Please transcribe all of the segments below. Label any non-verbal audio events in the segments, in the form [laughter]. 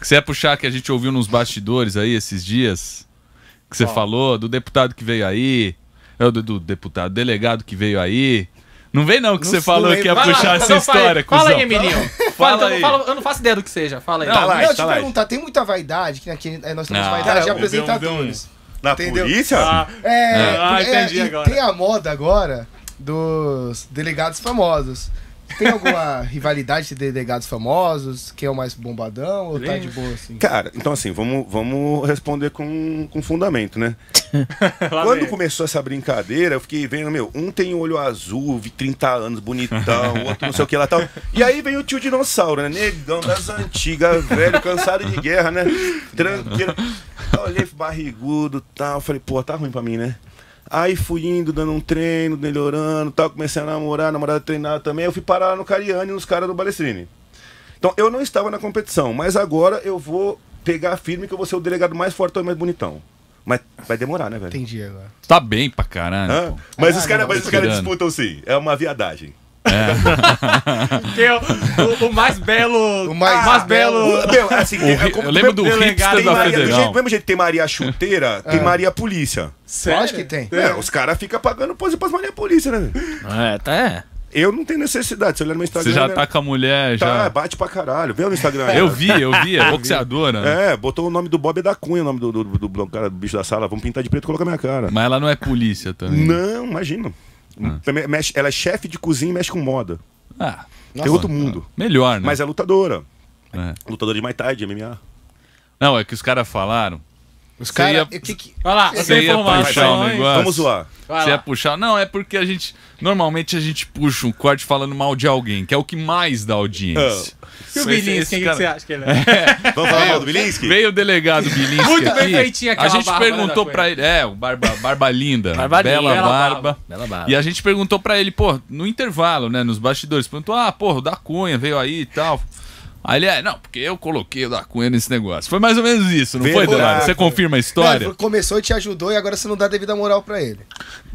Que você ia puxar que a gente ouviu nos bastidores aí esses dias. Que você falou, do deputado que veio aí. é, Do, do deputado, delegado que veio aí. Não vem não que Não você falou que ia vai lá, puxar essa fala aí, história, Fala aí. Emilinho. Fala Fala, então, aí. fala- eu não faço ideia do que seja. Fala aí. Não, Tá lá, Não, tá eu lá. perguntar, tem muita vaidade, que aqui eh, nós temos Ah. vaidade de apresentadores. Na Entendeu? polícia? Ah, É, Ah, é, entendi e agora. tem a moda agora dos delegados famosos. Tem alguma rivalidade de delegados famosos? Quem é o mais bombadão ou tá de boa assim? Cara, então assim, vamos, vamos responder com, com fundamento, né? [laughs] Quando começou essa brincadeira, eu fiquei vendo, meu, um tem olho azul, vi 30 anos, bonitão, [laughs] outro não sei o que lá tal. E aí vem o tio dinossauro, né? Negão das antigas, velho, cansado de guerra, né? Tranquilo. Eu olhei barrigudo e tal. Falei, pô, tá ruim pra mim, né? Aí fui indo, dando um treino, melhorando tal. Comecei a namorar, namorada treinada também. Eu fui parar no Cariani nos caras do Balestrini. Então eu não estava na competição, mas agora eu vou pegar firme que eu vou ser o delegado mais forte e mais bonitão. Mas vai demorar, né, velho? Entendi agora. Tá bem pra caralho. Mas Ah, os caras não, mas os caras disputam sim. É uma viadagem. Que é o, o- mais belo. O mais belo. Meu, assim, [laughs] O é como- eu lembro do delegado da Maria, do, Federal. jeito, do mesmo jeito que tem Maria Chuteira, tem Maria Polícia. Sério? Acho que tem. É, os caras ficam pagando pose pras Maria Polícia, né? É, tá. É. Eu não tenho necessidade. Se olhar no meu Instagram. Você já né? tá com a mulher, Tá, já. bate pra caralho. Vê no Instagram. Eu vi, eu vi, é [laughs] boxeadora. né? É, botou o nome do Bob é da Cunha, o nome do, do, do, do cara do bicho da sala. Vamos pintar de preto e colocar minha cara. Mas ela não é polícia também. Não, imagina. Também Mexe, ela é chefe de cozinha e mexe com moda. Ah, Tem outro mundo. melhor, né? Mas é lutadora. É. Lutadora de Muay Thai, de MMA. Não, é que os caras falaram. Os Você caras. ia- o que lá, Você ia puxar o informações. negócio. Vamos zoar. Você ia lá. puxar. Não, é porque a gente. Normalmente a gente puxa um corte falando mal de alguém, que é o que mais dá audiência. E o Bilinski, esse quem que cara- você acha que ele é? [laughs] Vamos falar mal do Bilinski? Veio o delegado Bilinski Muito aqui. bem feitinha A aquela gente barba, né, perguntou pra ele. É, o barba, barba linda. Barba linda. bela Bela barba. barba. Bela barba. E a gente perguntou pra ele, pô, no intervalo, né, nos bastidores, perguntou, ah, porra, o da Cunha veio aí e tal. Aí ele, é, não, porque eu coloquei o da Cunha nesse negócio. Foi mais ou menos isso, não foi, Verdade. Delano? Você confirma a história? Não, começou e te ajudou e agora você não dá devida moral pra ele.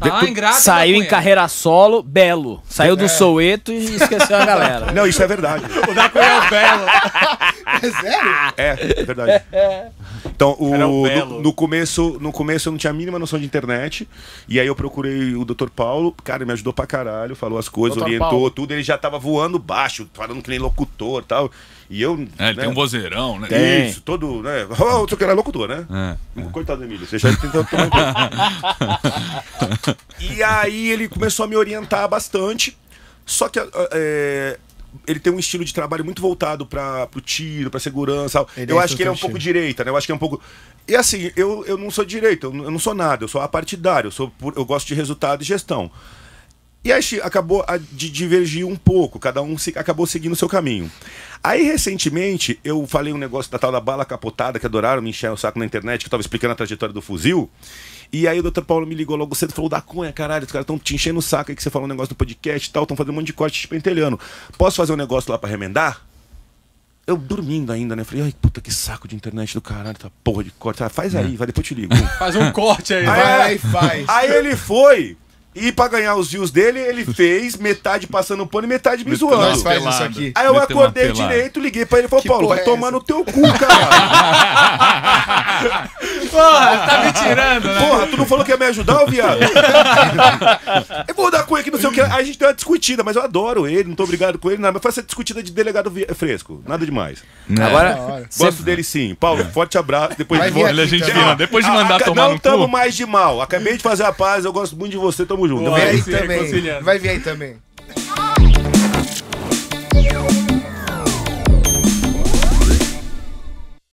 Ah, ingrato. Saiu em Cunha. carreira solo, belo. Saiu do Soueto e esqueceu a galera. [laughs] Não, isso é verdade. O da Cunha é o belo. [laughs] É sério? É, é verdade. [laughs] Então, o, no, no começo, no começo eu não tinha a mínima noção de internet. E aí eu procurei o Dr. Paulo. Cara, ele me ajudou pra caralho, falou as coisas, Dr. orientou Paulo. tudo. Ele já tava voando baixo, falando que nem locutor e tal. E eu. É, ele né, tem um vozeirão, né? Tem. Isso, todo, né? Oh, que era locutor, né? É. Coitado do Emílio, você já tentou tomar. [laughs] E aí ele começou a me orientar bastante. Só que é, ele tem um estilo de trabalho muito voltado para o tiro, para segurança. Ele eu é acho que ele é um pouco direita, né? Eu acho que é um pouco. E assim, eu, eu não sou direita, eu não eu não sou nada, eu sou apartidário, eu, sou por- eu gosto de resultado e gestão. E aí acabou de divergir um pouco, cada um se- acabou seguindo o seu caminho. Aí, recentemente, eu falei um negócio da tal da bala capotada, que adoraram me encher o saco na internet, que eu tava explicando a trajetória do fuzil. E aí o Dr. Paulo me ligou logo cedo e falou, da cunha, caralho, os caras estão te enchendo o saco aí que você falou um negócio do podcast e tal, estão fazendo um monte de corte te pentelhando. Posso fazer um negócio lá pra remendar? Eu dormindo ainda, né? Falei, ai, puta que saco de internet do caralho, essa porra de corte. Ah, faz aí, vai, depois eu te ligo. [laughs] Faz um corte aí. Ah, Vai e faz. Aí ele foi. E pra ganhar os views dele, ele [laughs] fez metade passando pano e metade me zoando. Nós faz isso aqui. Aí eu Meteu uma acordei pelada. direito, liguei pra ele e falei, Que Paulo, porra vai é tomar essa? no teu cu, cara. [laughs] Porra, tá me tirando, né? Porra, tu não falou que ia me ajudar, ô viado? [laughs] eu vou dar com ele que não sei o que. Aí a gente deu uma discutida, mas eu adoro ele, não tô obrigado com ele, nada. Mas foi essa discutida de delegado fresco, nada demais. Né? Da Agora. Gosto dele sim. Paulo, forte abraço. Depois Vai de vir volta. É aqui gente fina. Depois de mandar Ah, tomar não no tamo cu. mais de mal. Acabei de fazer a paz, eu gosto muito de você, tamo junto. Vem aí se também. Vai vir aí também.